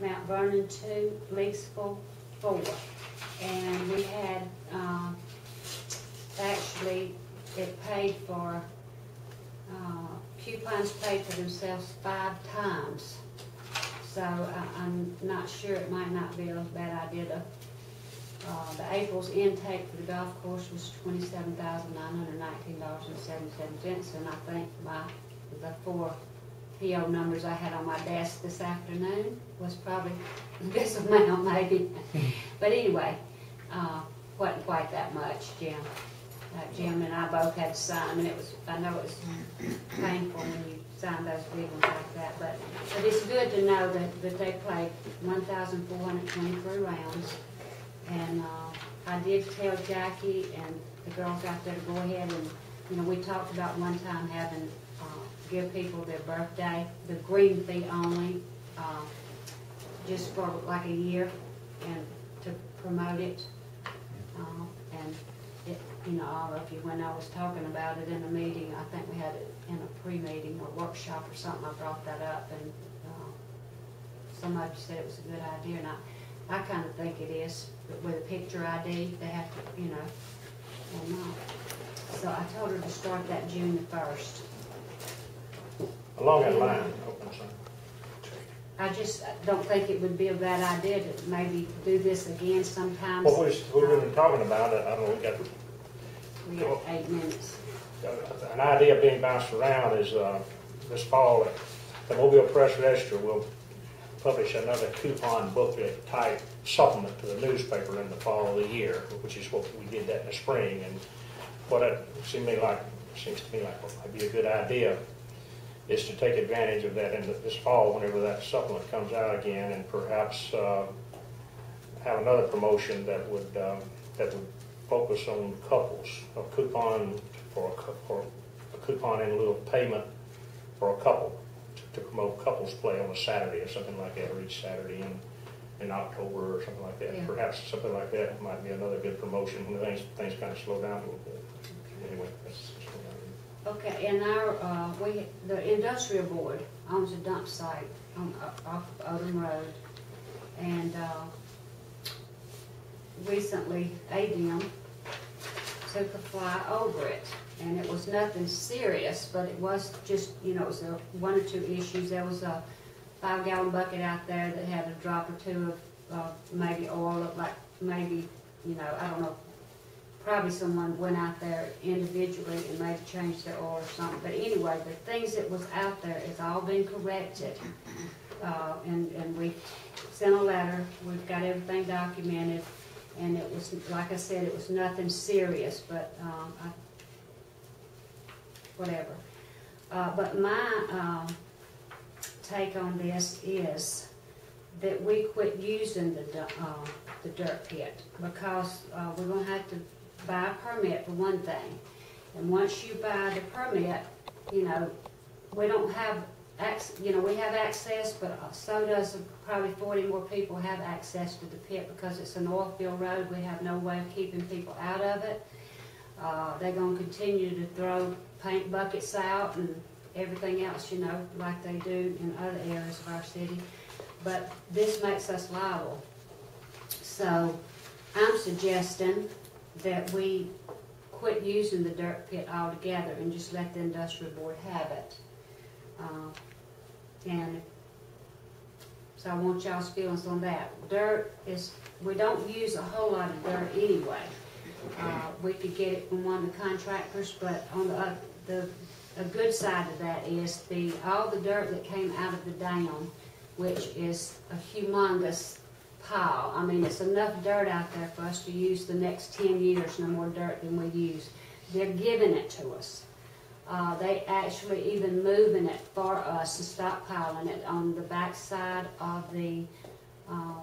Mount Vernon two, Leesville four. And we had, um, actually, it paid for, uh, coupons paid for themselves five times. So I, I'm not sure, it might not be a bad idea to, uh, the April's intake for the golf course was twenty-seven thousand nine hundred nineteen dollars and seventy-seven cents. And I think my, the four PO numbers I had on my desk this afternoon was probably this amount maybe. But anyway, uh, wasn't quite that much, Jim. Uh, Jim and I both had to sign, and it was, I know it was painful when you sign those big ones like that, but, but it's good to know that, that they played one thousand four hundred twenty-three rounds. And, uh, I did tell Jackie and the girls out there to go ahead and, you know, we talked about one time having, uh, give people their birthday, the green fee only, uh, just for like a year and to promote it. Uh, And it, you know, all of you, when I was talking about it in a meeting, I think we had it in a pre-meeting or workshop or something, I brought that up and, uh, some of you said it was a good idea and I, I kinda think it is, but with a picture ID, they have to, you know, or not. So I told her to start that June the first. Along that line, open. I just don't think it would be a bad idea to maybe do this again sometimes. What we, we've been talking about, it. I don't know, we got We have eight minutes. An idea being bounced around is, uh, this fall, the Mobile Press Register will publish another coupon booklet type supplement to the newspaper in the fall of the year, which is what we did that in the spring, and what it seemed to me like, seems to me like what might be a good idea is to take advantage of that in this fall, whenever that supplement comes out again, and perhaps, uh, have another promotion that would, um, that would focus on couples, a coupon for a, for a coupon in lieu of payment for a couple, to promote couples play on a Saturday or something like that, or each Saturday in, in October or something like that. Yeah. Perhaps something like that might be another good promotion when things, things kind of slow down a little bit. Anyway, that's just what I Okay, and our, uh, we, the industrial board owns a dump site on, uh, off of Odom Road. And, uh, recently, ADM took a fly over it. And it was nothing serious, but it was just, you know, it was a, one or two issues. There was a five gallon bucket out there that had a drop or two of, uh, maybe oil, like maybe, you know, I don't know, probably someone went out there individually and maybe changed their oil or something. But anyway, the things that was out there has all been corrected. Uh, and, and we sent a letter, we've got everything documented, and it was, like I said, it was nothing serious, but, um, I, whatever. Uh, but my, um, take on this is that we quit using the, uh, the dirt pit, because, uh, we're gonna have to buy a permit for one thing. And once you buy the permit, you know, we don't have you know, we have access, but uh, so does probably forty more people have access to the pit because it's an oil field road. We have no way of keeping people out of it. Uh, they're gonna continue to throw paint buckets out and everything else, you know, like they do in other areas of our city. But this makes us liable. So I'm suggesting that we quit using the dirt pit altogether and just let the industrial board have it. Uh, And so I want y'all's feelings on that. Dirt is, we don't use a whole lot of dirt anyway. Uh, We could get it from one of the contractors, but on the, oth- the, a good side of that is the, all the dirt that came out of the dam, which is a humongous pile. I mean, it's enough dirt out there for us to use the next ten years, no more dirt than we use. They're giving it to us. Uh, they actually even moving it for us and stockpiling it on the backside of the, uh,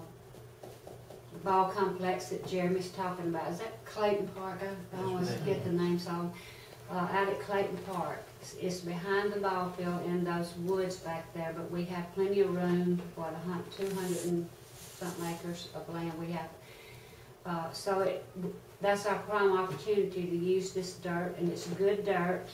ball complex that Jeremy's talking about. Is that Clayton Park? I, I always get the names on. Uh, out at Clayton Park. It's, it's behind the ball field in those woods back there, but we have plenty of room, for two hundred and something acres of land we have. Uh, so it, that's our prime opportunity to use this dirt, and it's good dirt.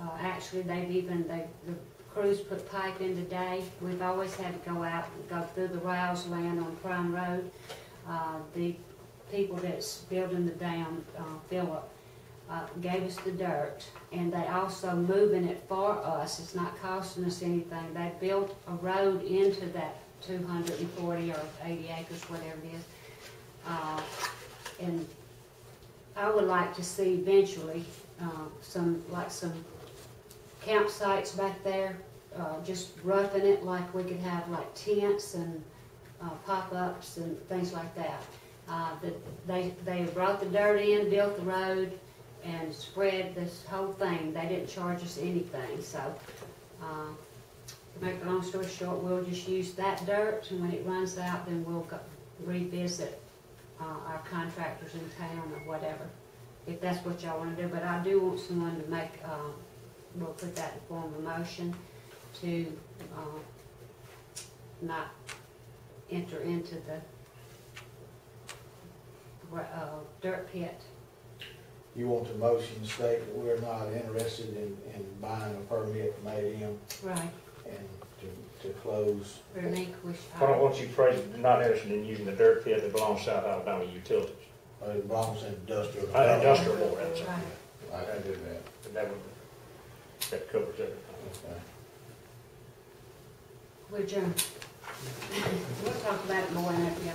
Uh, actually, they've even, they, the crews put pipe in today. We've always had to go out and go through the Rouse land on Prime Road. Uh, the people that's building the dam, uh, Philip, uh, gave us the dirt, and they also moving it for us, it's not costing us anything. They built a road into that two hundred and forty or eighty acres, whatever it is. Uh, and I would like to see eventually, uh, some, like some campsites back there, uh, just roughing it, like we could have like tents and, uh, pop-ups and things like that. Uh, that they, they brought the dirt in, built the road, and spread this whole thing. They didn't charge us anything, so, uh, make a long story short, we'll just use that dirt, and when it runs out, then we'll go revisit, uh, our contractors in town or whatever, if that's what y'all wanna do, but I do want someone to make, um, we'll put that in form of a motion to, uh, not enter into the, uh, dirt pit. You want the motion to state that we're not interested in, in buying a permit from ADM Right. And to, to close. Relinquish. Why don't, our- why don't you phrase, it, not interested in using the dirt pit that belongs to South Alabama Utilities? Uh, it belongs to industrial. Uh, Industrial board, that's it. Right. I can do that. And that would, that covers everything. Okay. We're adjourned. We'll talk about it more in a, yeah.